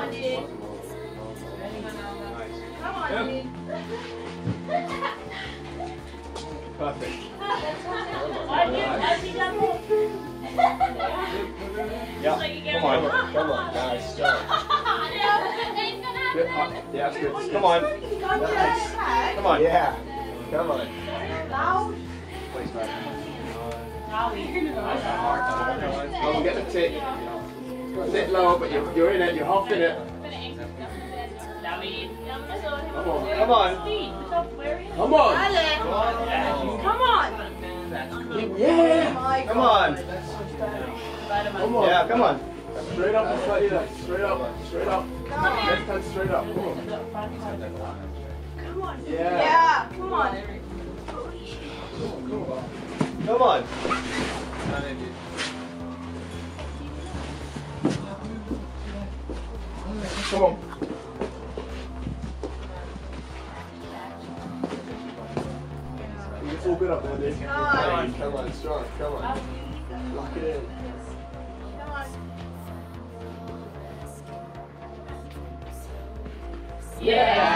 on. Come on yep. Perfect. yeah. Come on. Come on. Nice. Yeah, good. Come on. Nice. Come on. Yeah. Come on. Now we're gonna go. I'm getting a tick. Sit low, but you're, you're in it. You're half in it. Come on. Come on. Come on. Come on. Yeah. Come on. Come on. Yeah. Come on. Straight up and slightly left. Straight up. Straight up. Left hand straight up. Come on. Yeah. Yeah, come on. Come on. Come on. It's all good up there, Nick. Come on. Come on. Strong. Come on. Lock it in. Come on. Nice.